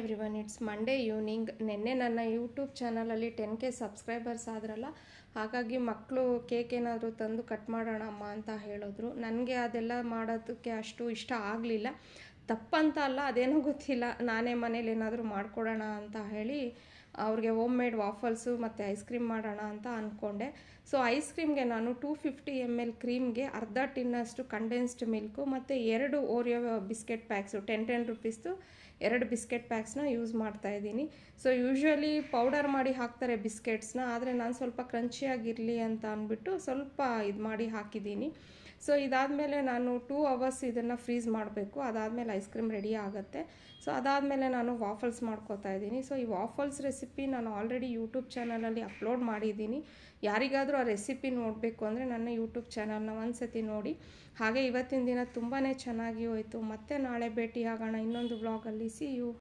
Every it's Monday evening ನಿನ್ನೆ ನನ್ನ YouTube ಚಾನಲಲ್ಲಿ ಟೆನ್ ಕೆ ಸಬ್ಸ್ಕ್ರೈಬರ್ಸ್ ಆದ್ರಲ್ಲ, ಹಾಗಾಗಿ ಮಕ್ಕಳು ಕೇಕ್ ಏನಾದರೂ ತಂದು ಕಟ್ ಮಾಡೋಣಮ್ಮ ಅಂತ ಹೇಳಿದ್ರು. ನನಗೆ ಅದೆಲ್ಲ ಮಾಡೋದಕ್ಕೆ ಅಷ್ಟು ಇಷ್ಟ ಆಗಲಿಲ್ಲ. ತಪ್ಪಂತ ಅಲ್ಲ, ಅದೇನೋ ಗೊತ್ತಿಲ್ಲ. ನಾನೇ ಮನೇಲಿ ಏನಾದರೂ ಮಾಡಿಕೊಡೋಣ ಅಂತ ಹೇಳಿ ಅವ್ರಿಗೆ ಹೋಮ್ ಮೇಡ್ ವಾಫಲ್ಸು ಮತ್ತು ಐಸ್ ಕ್ರೀಮ್ ಮಾಡೋಣ ಅಂತ ಅಂದ್ಕೊಂಡೆ ಸೊ ಐಸ್ ಕ್ರೀಮ್ಗೆ ನಾನು ಟೂ ಫಿಫ್ಟಿ ಎಂ ಎಲ್ ಕ್ರೀಮ್ಗೆ ಅರ್ಧ ಟಿನ್ನಷ್ಟು ಕಂಡೆನ್ಸ್ಡ್ ಮಿಲ್ಕು ಮತ್ತು ಎರಡು Oreo biscuit packs ten ten ರುಪೀಸ್ದು ಎರಡು ಬಿಸ್ಕೆಟ್ ಪ್ಯಾಕ್ಸ್ನ ಯೂಸ್ ಮಾಡ್ತಾ ಇದ್ದೀನಿ. ಸೊ ಯೂಶ್ವಲಿ ಪೌಡರ್ ಮಾಡಿ ಹಾಕ್ತಾರೆ ಬಿಸ್ಕೆಟ್ಸ್ನ ಆದರೆ ನಾನು ಸ್ವಲ್ಪ ಕ್ರಂಚಿಯಾಗಿರಲಿ ಅಂತ ಅಂದ್ಬಿಟ್ಟು ಸ್ವಲ್ಪ ಇದು ಮಾಡಿ ಹಾಕಿದ್ದೀನಿ. ಸೊ ಇದಾದಮೇಲೆ ನಾನು ಟೂ ಅವರ್ಸ್ ಇದನ್ನು ಫ್ರೀಸ್ ಮಾಡಬೇಕು. ಅದಾದಮೇಲೆ ಐಸ್ ಕ್ರೀಮ್ ರೆಡಿ ಆಗುತ್ತೆ. ಸೊ ಅದಾದಮೇಲೆ ನಾನು ವಾಫಲ್ಸ್ ಮಾಡ್ಕೋತಾ ಇದ್ದೀನಿ. ಸೊ ಈ ವಾಫಲ್ಸ್ ರೆಸಿಪಿ ನಾನು ಆಲ್ರೆಡಿ ಯೂಟ್ಯೂಬ್ ಚಾನಲಲ್ಲಿ ಅಪ್ಲೋಡ್ ಮಾಡಿದ್ದೀನಿ. ಯಾರಿಗಾದರೂ ಆ ರೆಸಿಪಿ ನೋಡಬೇಕು ಅಂದರೆ ನನ್ನ ಯೂಟ್ಯೂಬ್ ಚಾನಲ್ನ ಒಂದ್ಸತಿ ನೋಡಿ. ಹಾಗೆ ಇವತ್ತಿನ ದಿನ ತುಂಬಾ ಚೆನ್ನಾಗಿ ಹೋಯಿತು. ಮತ್ತೆ ನಾಳೆ ಭೇಟಿ ಆಗೋಣ ಇನ್ನೊಂದು ವ್ಲಾಗಲ್ಲಿ ಸಿ ಯು